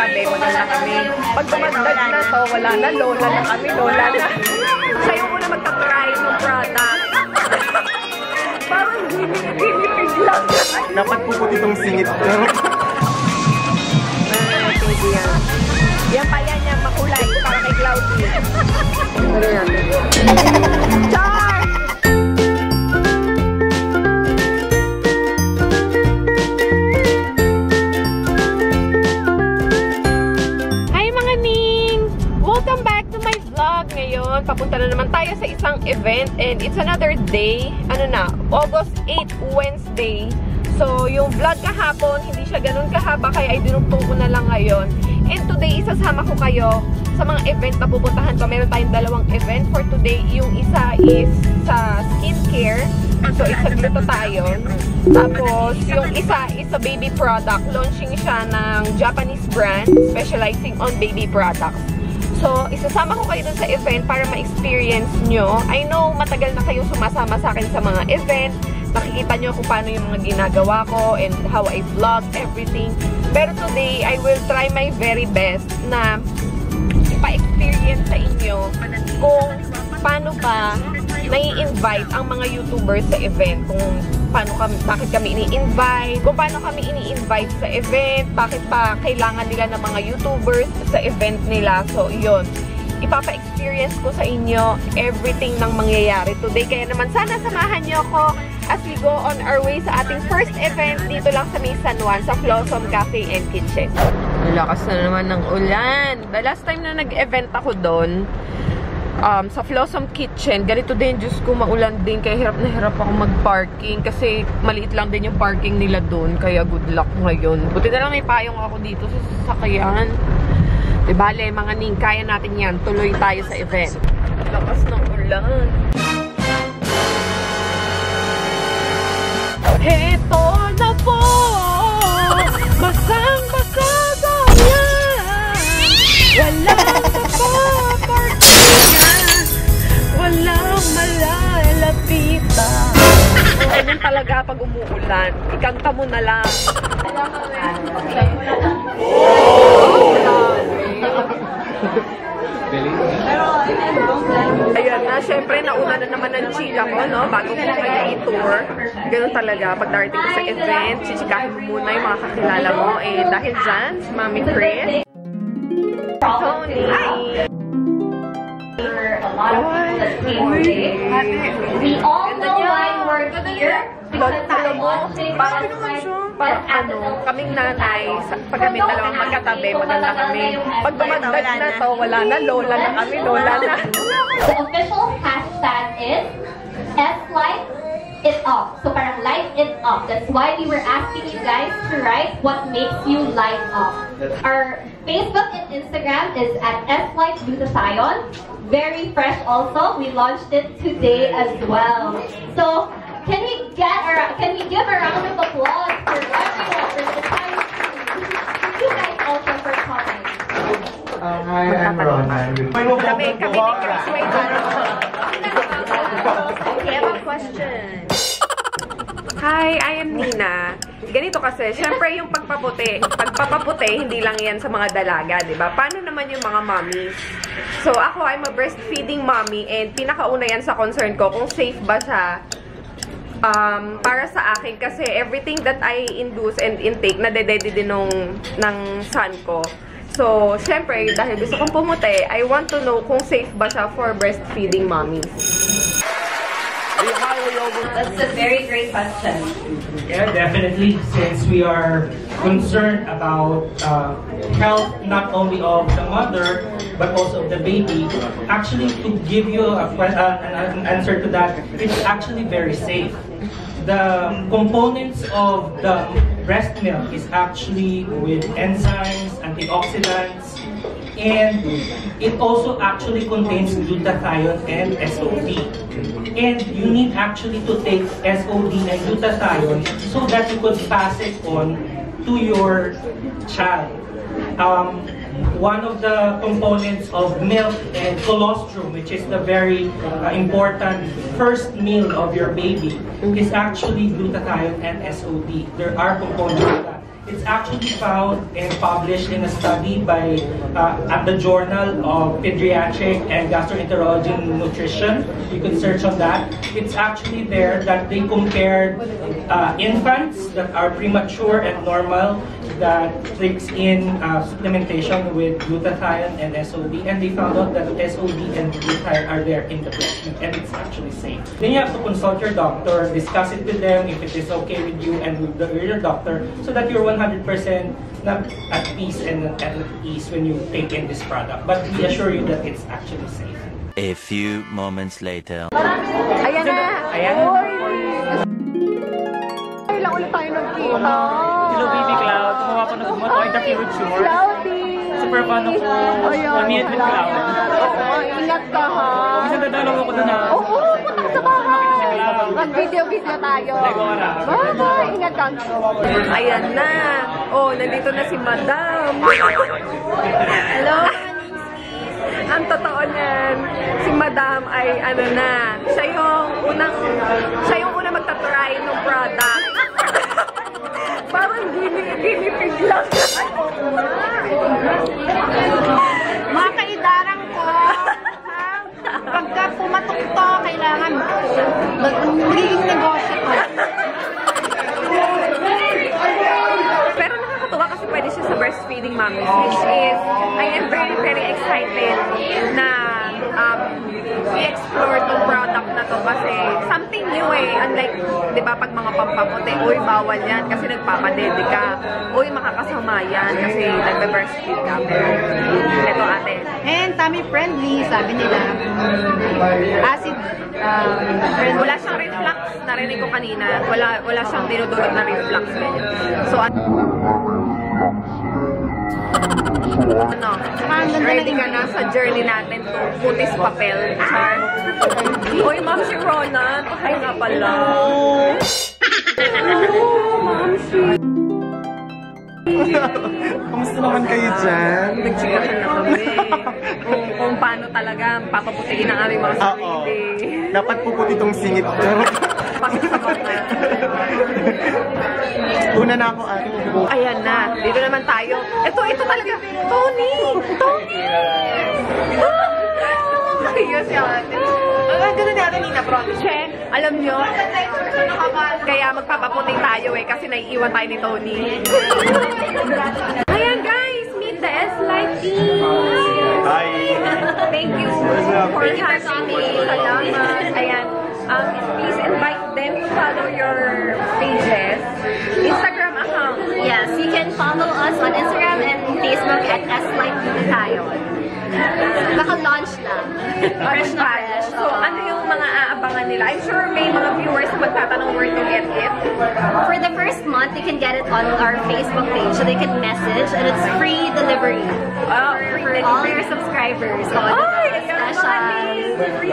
magkatabi, maganda kami. Pag dumagdag na to, wala na, lola na kami, lola na. Siya yung una magta-try ng product. Parang ginipig lang. Dapat puput itong singit. Thank you yan. Yan pa yan, yan, makulay, para kay Cloudy. Ano yan? Char! Event and it's another day. Ano na? August 8, Wednesday. So, yung vlog kahapon, hindi siya ganun kahaba kaya ay dinugtong ko na lang ngayon. And today, isasama ko kayo sa mga event na pupuntahan ko. Meron tayong dalawang event for today. Yung isa is sa skincare. So, it's a glutathione. Tapos, yung isa is a baby product. Launching siya ng Japanese brand specializing on baby products. So, isasama ko kayo dun sa event para ma-experience nyo. I know, matagal na kayong sumasama sa akin sa mga event. Nakikita nyo kung paano yung mga ginagawa ko and how I vlog, everything. Pero today, I will try my very best na ipa-experience sa inyo kung paano ba nai-invite ang mga YouTubers sa event. Kung paano kami, bakit kami ini-invite, kung paano kami ini-invite sa event, bakit pa kailangan nila ng mga YouTubers sa event nila. So, yun. Ipapa-experience ko sa inyo everything ng mangyayari today. Kaya naman, sana samahan niyo ako as we go on our way sa ating first event dito lang sa May San Juan, sa Blossom Cafe and Kitchen. Lakas na naman ng ulan. The last time na nag-event ako doon, um, sa Blossom Kitchen, ganito din, Diyos ko, maulan din, kaya hirap na hirap ako mag-parking, kasi maliit lang din yung parking nila doon, kaya good luck ngayon. Buti na lang may payong ako dito sa sasakyan. Di bale, mga ning, kaya natin yan, tuloy tayo sa event. Lakas ng ulan. Heto na po, basang-basa yan. Walang malalapitan. Ganyan talaga pag umuulan. Ikanta mo na lang. Ayan na, syempre nauna na naman ng chila ko, no? Bago ko kayo i-tour. Ganun talaga, pag darating ko sa event, chichikahin mo muna yung mga kakilala mo. Eh, dahil dyan, si Mami Chris, Tony, a lot of people that came today. We all know here because alam mo, watching parang, ano, kaming nanay, pag kami dalawang magkatabi, maganda kami. Pag dumagdag na to, wala na, lola na kami, lola na. The official hashtag is SLife it up. So parang light it up. That's why we were asking you guys to write what makes you light up. Our Facebook and Instagram is at SLife Glutathione. Very fresh also. We launched it today as well. So can we get a can we give a round of applause for us for the time? You guys also for coming. Hi, I'm Ron. Kami, kami ni Chris, wait I have a question. Hi, I am Nina. Ganito kasi, syempre yung pagpaputi, pagpapaputi, hindi lang yan sa mga dalaga, di ba? Paano naman yung mga mommies? So ako, I'm a breastfeeding mommy and pinakauna yan sa concern ko kung safe ba siya um, para sa akin kasi everything that I induce and intake, nadedede din nung, ng son ko. So, syempre, dahil gusto kong pumuti, I want to know kung safe ba siya for breastfeeding mommies. That's a very great question. Yeah, definitely. Since we are concerned about uh, health not only of the mother but also of the baby, actually to give you a, uh, an answer to that, it's actually very safe. The components of the breast milk is actually with enzymes, antioxidants, and it also actually contains glutathione and SOD. And you need actually to take SOD and glutathione so that you could pass it on to your child. Um, one of the components of milk and colostrum, which is the very uh, important first meal of your baby, is actually glutathione and SOD. There are components of that. It's actually found and published in a study by uh, at the Journal of Pediatric and Gastroenterology and Nutrition. You can search on that. It's actually there that they compared uh, infants that are premature and normal that takes in uh, supplementation with glutathione and SOD, and they found out that SOD and glutathione are there in the breast milk, and it's actually safe. Then you have to consult your doctor, discuss it with them if it is okay with you and with the, your doctor, so that you're 100% not at peace and at ease when you take in this product. But we assure you that it's actually safe. A few moments later. Ayan na! Ayan. Uy! Ay, lang ulit tayo nagkita. Hello, Baby Cloud. Kumapanood the future. Cloudy! Super fan ako. Ayan. Mamiyat with Cloud. Oo, ingat ka ha. Kasi dadalaw ako doon na. Oo, punta ka sa bahay. Mag-video-video tayo. Bye-bye! Ingat ka. Ayan na. Oh, nandito na si Madam. Hello? Ang totoo niyan, si Madam ay ano na, siya yung unang, siya yung unang magta-try ng product. Parang gini, ginipig lang. Mga kaidarang ko, ha? Pagka pumatok to, kailangan magiging negosyo to. Pero nakakatuwa kasi pwede siya sa breastfeeding mommies, which is, I am very, very excited na um, i-explore tong product na to kasi something new eh. Unlike, di ba, pag mga pampaputi, uy, bawal yan kasi nagpapadede ka. Uy, makakasama yan kasi nagbe-breastfeed ka. Pero, ito ate. And tummy friendly, sabi nila. Acid um, friendly. Wala siyang reflux, narinig ko kanina. Wala, wala siyang dinudulot na reflux. So, ano, ready ka na sa journey natin to putis papel. Char. Uy, Ma'am si Rona, pahay nga pala. Kamusta naman kayo dyan? Nagchikahan na kami. kung, kung paano talaga papaputiin ang aming mga sarili. Dapat puputi tong singit. Una na ako ate. Ayan na, dito naman tayo. Ito, ito talaga. Tony! Tony! Ayos yan. Ang ganda. Che, alam nyo, kaya magpapaputi tayo eh, kasi naiiwan tayo ni Tony. Ayan guys, meet the S-Life team! Hi! Thank you for having me. Salamat. Ayan. Um, please invite them to follow your pages. Instagram account. Yes, you can follow us on Instagram and Facebook at slifeglutathione. Naka-launch na. Fresh na fresh. So, ano yung mga aabangan nila? I'm sure may mga viewers na magtatanong where to get it. For the first month, you can get it on our Facebook page. So they can message and it's free delivery. Oh, free all your subscribers. So, ang special. delivery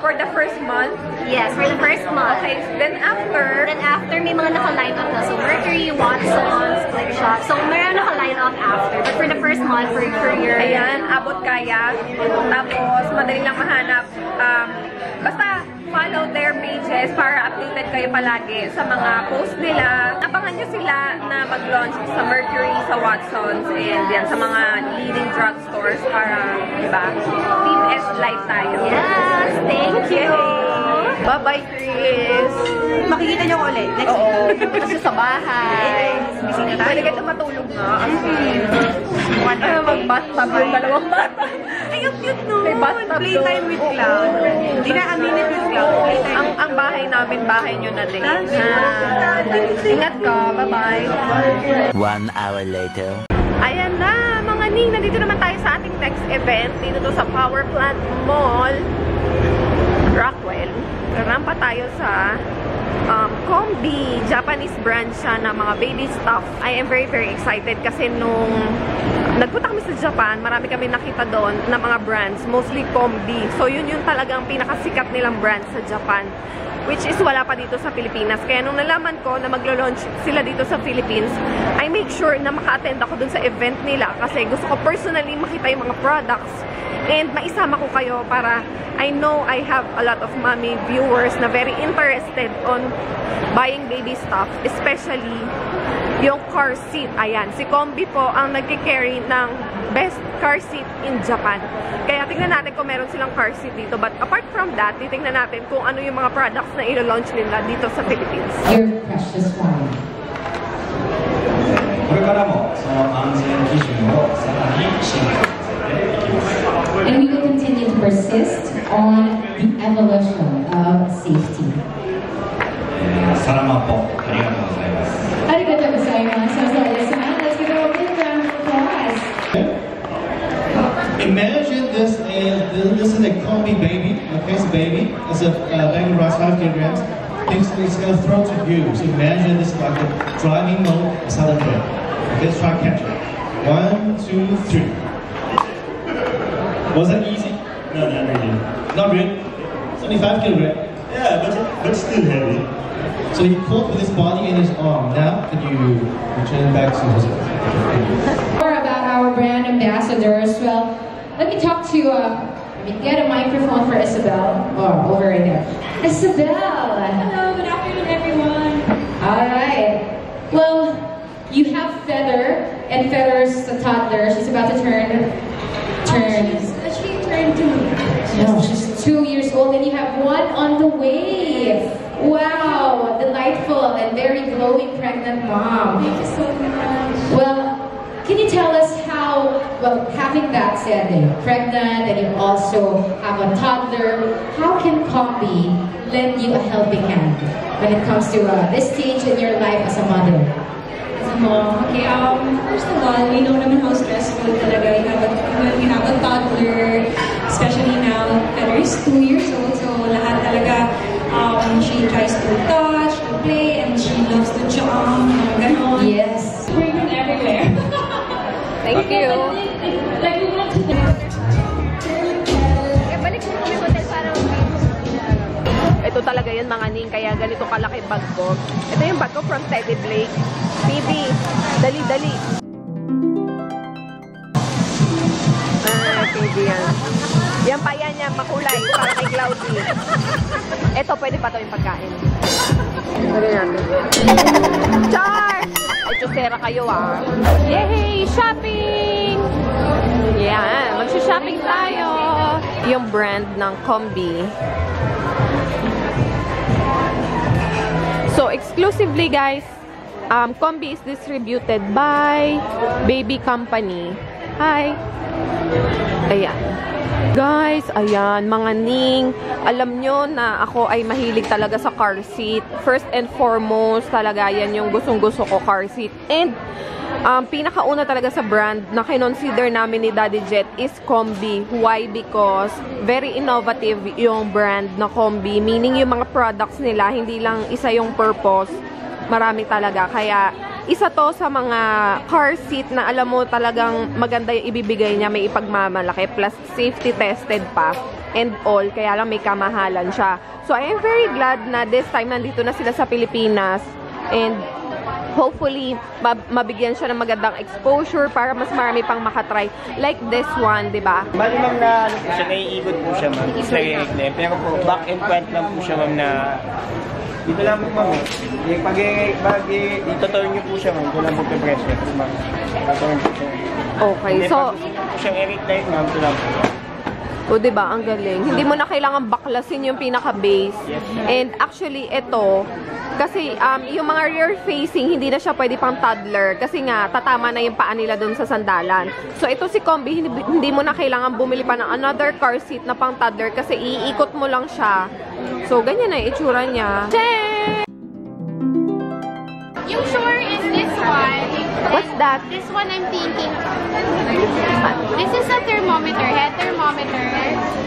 for the first month. Yes, for the first month. Okay, then after, Then after, may mga naka-line up na. So, Mercury, Watsons, Click Shop. So, meron naka-line up after. But for the first month, for, for your... Ayan, abot kaya. Tapos, madali lang mahanap. Um, basta, follow their pages para updated kayo palagi sa mga post nila. Abangan nyo sila na mag-launch sa Mercury, sa Watsons, and yan, sa mga leading drugstores para, di ba, Team S Life tayo. Yes, thank you. Bye-bye, Chris! Makikita niyo ko ulit. Next Oo. Kasi sa bahay. Busy na tayo. Pwede kayo matulog nga. One ano mag-bathtub yung dalawang bata. Ay, ang cute no. May bathtub Playtime with. Cloud. Hindi na a minute with Cloud. Playtime. Ang ang bahay namin, bahay nyo na din. Ah, ingat ka. Bye-bye. One hour later. Ayan na, mga ning. Nandito naman tayo sa ating next event. Dito to sa Power Plant Mall. Rockwell. Rampa tayo sa um, Combi. Japanese brand siya na mga baby stuff. I am very, very excited kasi nung nagpunta kami sa Japan, marami kami nakita doon na mga brands, mostly Combi. So, yun yung talagang pinakasikat nilang brand sa Japan which is wala pa dito sa Pilipinas. Kaya nung nalaman ko na maglo-launch sila dito sa Philippines, I make sure na maka-attend ako dun sa event nila kasi gusto ko personally makita yung mga products and maisama ko kayo para I know I have a lot of mommy viewers na very interested on buying baby stuff, especially yung car seat. Ayan, si Combi po ang nagki-carry ng best car seat in Japan. Kaya tingnan natin kung meron silang car seat dito. But apart from that, titingnan natin kung ano yung mga products na ilo-launch nila dito sa Philippines. Your precious one. これからもその安全基準をさらに進化させていきます And we will continue to persist on the evolution of safety. It's, it's gonna throw to you. So imagine this like a driving mode, a southern trip. Okay, let's try capture. One, two, three. Was that easy? No, not really. Not really. It's only five kilograms. Yeah, but, but still heavy. So he caught with his body and his arm. Now can you return back to his More about our brand ambassadors. Well, let me talk to, uh, let me get a microphone for Isabel. Oh, over right there. Isabel! Hello, good afternoon, everyone. All right. Well, you have Feather, and Feather's a toddler. She's about to turn, turn. Oh, uh, she turned two. No, she's two years old, and you have one on the way. Wow, delightful and very glowing pregnant mom. Thank you so much. Well, can you tell us how, well, having that said, that you're pregnant and you also have a toddler, how can Combi lend you a helping hand when it comes to uh, this stage in your life as a mother? as a mom. Okay, um, first of all, we know naman how stressful talaga. You have a, when you have a toddler, especially now, Feather is two years old, so lahat talaga, um, she tries to touch, to play, and she loves to jump, ganon. Yes. Screaming everywhere. Thank you. Ito talaga yun mga ning, kaya ganito kalaki bag ko. Ito yung bag ko from Teddy Blake. Phoebe, dali, dali. Ah, Phoebe yan. Yan pa yan yan, makulay, para kay Cloudy. Ito, pwede pa to yung pagkain. Lagyan natin. Char! Ay, chusera kayo ah. Yay! Shopping! Yan, magsha-shopping tayo. Yung brand ng Combi. So, exclusively guys, um, Combi is distributed by Baby Company. Hi! Ayan. Guys, ayan, mga ning, alam nyo na ako ay mahilig talaga sa car seat. First and foremost, talaga yan yung gustong-gusto ko car seat. And, um, pinakauna talaga sa brand na kinonsider namin ni Daddy Jet is Combi. Why? Because very innovative yung brand na Combi. Meaning yung mga products nila, hindi lang isa yung purpose. Marami talaga. Kaya, isa to sa mga car seat na alam mo talagang maganda yung ibibigay niya, may ipagmamalaki, plus safety tested pa and all, kaya lang may kamahalan siya. So, I am very glad na this time nandito na sila sa Pilipinas and hopefully mab- mabigyan siya ng magandang exposure para mas marami pang makatry. Like this one, di ba? Bali ma'am na siya, naiikot po siya ma'am. Sa i-reclaim. Pero po, back and front lang po siya ma'am na dito lang po ma'am. eh. Pag, pag dito turn niyo po siya ma'am, doon lang po po ma'am. Turn siya. Okay, Then, so, pag gusto po siyang i-reclaim ma'am, ito lang po. O, di ba? Ang galing. Hindi mo na kailangan baklasin yung pinaka-base. And actually, ito, kasi um, yung mga rear facing, hindi na siya pwede pang toddler. Kasi nga, tatama na yung paa nila dun sa sandalan. So, ito si Combi, hindi, hindi mo na kailangan bumili pa ng another car seat na pang toddler kasi iikot mo lang siya. So, ganyan na yung itsura niya. Check! What's that? This one I'm thinking. This is a thermometer, head thermometer,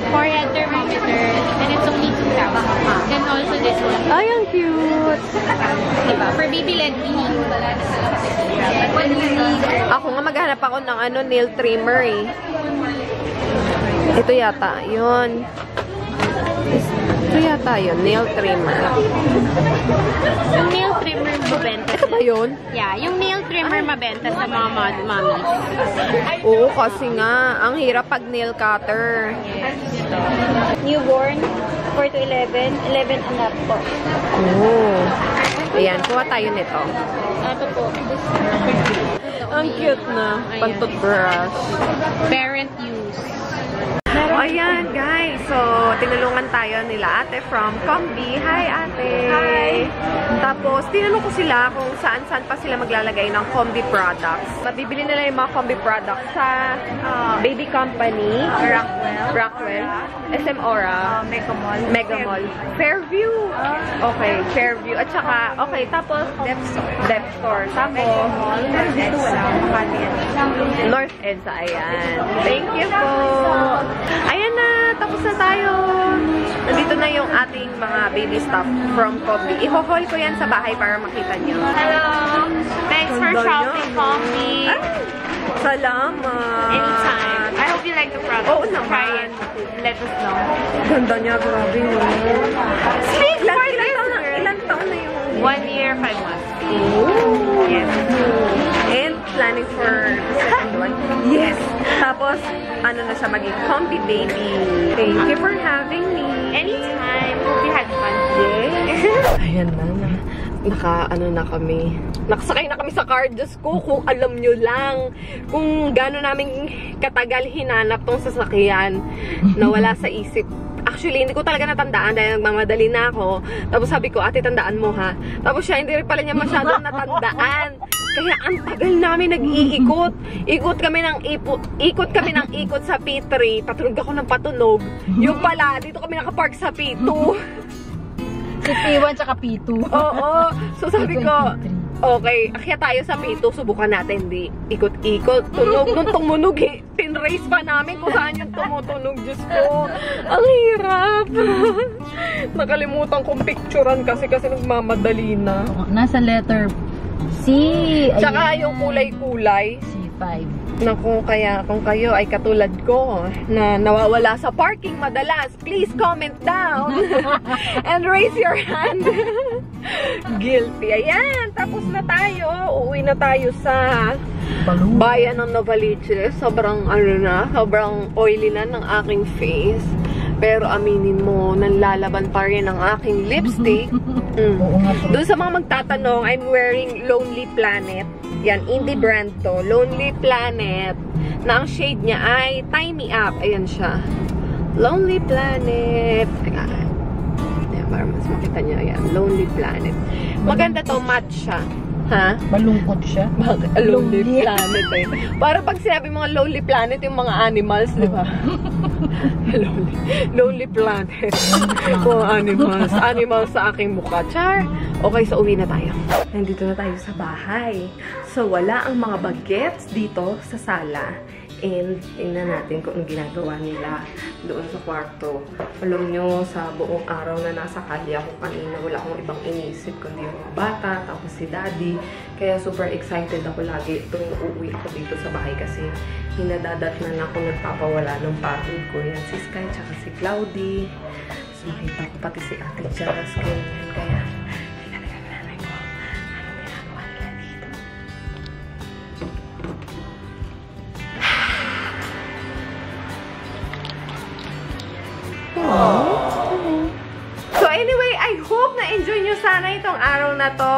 forehead thermometer, and it's only 2,000. Then also this one. Ay, ang cute! Diba? For baby led you need Ako nga maghanap ako ng ano, nail trimmer eh. Ito yata, yun. Ito yata yun, nail trimmer. Yung nail trimmer mabenta. Ito ba yun? Yeah, yung nail trimmer mabenta sa mga mod mommies. Oo, kasi nga, ang hirap pag nail cutter. Newborn, 4 to 11, 11 and up po. Oo. Ayan, kuha tayo nito. Ito po. Ang cute na. Pantutbrush. Parent use. Ayan, guys. So, tinulungan tayo nila ate from Combi. Hi, ate. Hi. Tapos, tinanong ko sila kung saan-saan pa sila maglalagay ng Combi products. Mabibili nila yung mga Combi products sa uh, Baby Company, Rockwell, Rockwell SM Aura, Mega Mall. Mega Mall, Fairview. Okay, Fairview. At saka, okay, tapos, Depth Store. Depth Store. Tapos. Makati yan. North EDSA, ayan. Thank you po. Tapos na tayo. Nandito na yung ating mga baby stuff from Coffee. Iho-haul ko yan sa bahay para makita nyo. Hello. Thanks for shopping. Coffee. Salamat. Anytime. I hope you like the product. Oo naman. Try it. Let us know. Ganda niya, grabe no. Speak Ilan, for ilan, taon ilan taon na yung... One year, five months. Ooh. Yes. And planning for the second one. Yes. Tapos, ano na siya maging comfy baby. Thank you for having me. Anytime. Hope you had fun. Yes. Ayan na, na. Naka, ano na kami. Nakasakay na kami sa car. Diyos ko, kung alam nyo lang. Kung gano'n namin katagal hinanap tong sasakyan na wala sa isip. Actually, hindi ko talaga natandaan dahil nagmamadali na ako. Tapos sabi ko, ate, tandaan mo ha. Tapos siya, hindi rin pala niya masyadong natandaan. Kaya ang tagal namin nag-iikot. Ikot kami ng ipot, ikot kami ng ikot sa P3. Patunog ako ng patunog. Yung pala, dito kami nakapark sa P2. Si P1 tsaka P2. Oo. So sabi ko, okay, akya tayo sa P2, subukan natin. Di, ikot-ikot, tunog. Nung tumunog, eh, tinrace pa namin kung saan yung tumutunog. Diyos ko, ang hirap. Nakalimutan kong picturean kasi kasi nagmamadali na. Nasa letter C. Tsaka yung kulay-kulay. C5. Naku, kaya kung kayo ay katulad ko na nawawala sa parking madalas, please comment down and raise your hand. Guilty. Ayan, tapos na tayo. Uuwi na tayo sa bayan ng Novaliches. Sobrang ano na, sobrang oily na ng aking face. Pero aminin mo, nanlalaban pa rin ang aking lipstick. Mm. Doon sa mga magtatanong, I'm wearing Lonely Planet. Yan, indie brand to. Lonely Planet. Na ang shade niya ay Tie Me Up. Ayan siya. Lonely Planet. Teka. Ayan, para mas makita niya. Ayan, Lonely Planet. Maganda to, matte siya. Ha? Malungkot siya. Bakit? Lonely Planet eh. Para pag sinabi mga Lonely Planet, yung mga animals, di ba? lonely, lonely Planet. mga animals. Animals sa aking mukha. Char! Okay, so uwi na tayo. Nandito na tayo sa bahay. So, wala ang mga bagets dito sa sala. And, tingnan natin kung anong ginagawa nila doon sa kwarto. Alam nyo, sa buong araw na nasa kalye ako kanina, wala akong ibang inisip kundi yung bata, tapos si daddy. Kaya super excited ako lagi tuwing uuwi ako dito sa bahay kasi hinadadat na ako nagpapawala ng pagod ko. Yan si Sky, tsaka si Cloudy. So, makita ko pati si Ate Jazz. Ganyan. Kaya, na to.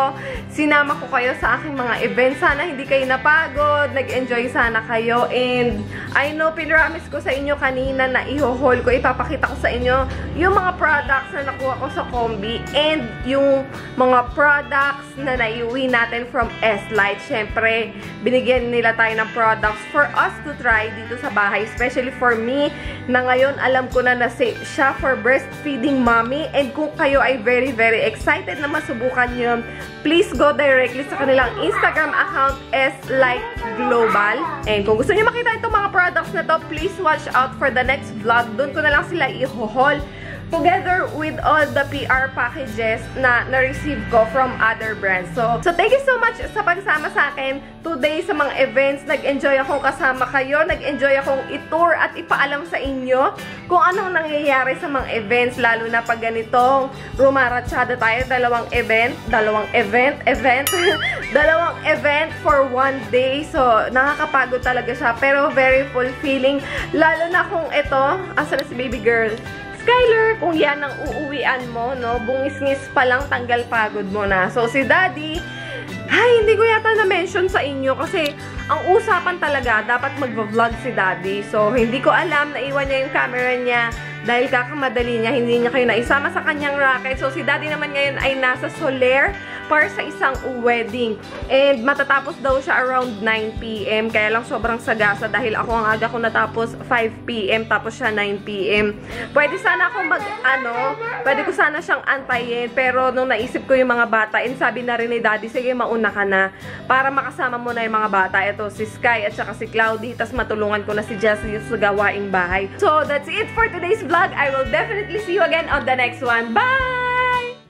Sinama ko kayo sa aking mga events. Sana hindi kayo napagod. Nag-enjoy sana kayo. And I know, pinramis ko sa inyo kanina na i-haul ko. Ipapakita ko sa inyo yung mga products na nakuha ko sa Combi. And yung mga products na naiuwi natin from S-Lite. Siyempre, binigyan nila tayo ng products for us to try dito sa bahay. Especially for me, na ngayon alam ko na na safe siya for breastfeeding mommy. And kung kayo ay very, very excited na masubukan nyo, please go directly sa kanilang Instagram account S-Like-Global. And kung gusto niyo makita itong mga products na to, please watch out for the next vlog. Doon ko na lang sila i-haul together with all the PR packages na na-receive ko from other brands. So, so thank you so much sa pagsama sa akin today sa mga events. Nag-enjoy akong kasama kayo. Nag-enjoy akong itour at ipaalam sa inyo kung anong nangyayari sa mga events, lalo na pag ganitong rumarachada tayo. Dalawang event, dalawang event, event, dalawang event for one day. So, nakakapagod talaga siya, pero very fulfilling. Lalo na kung ito, asa na si baby girl? Skyler, kung yan ang uuwian mo, no, bungis-ngis pa lang, tanggal pagod mo na. So, si Daddy, ay, hindi ko yata na-mention sa inyo kasi ang usapan talaga, dapat mag-vlog si Daddy. So, hindi ko alam, naiwan niya yung camera niya dahil kakamadali niya, hindi niya kayo naisama sa kanyang racket. So, si Daddy naman ngayon ay nasa Soler para sa isang wedding. And matatapos daw siya around 9pm. Kaya lang sobrang sagasa dahil ako ang aga ko natapos 5pm tapos siya 9pm. Pwede sana ako mag, ano, pwede ko sana siyang antayin. Pero nung naisip ko yung mga bata, and sabi na rin ni Daddy, sige mauna ka na para makasama mo na yung mga bata. Ito, si Sky at saka si Cloudy. Tapos matulungan ko na si Jessie sa gawaing bahay. So, that's it for today's vlog. I will definitely see you again on the next one. Bye!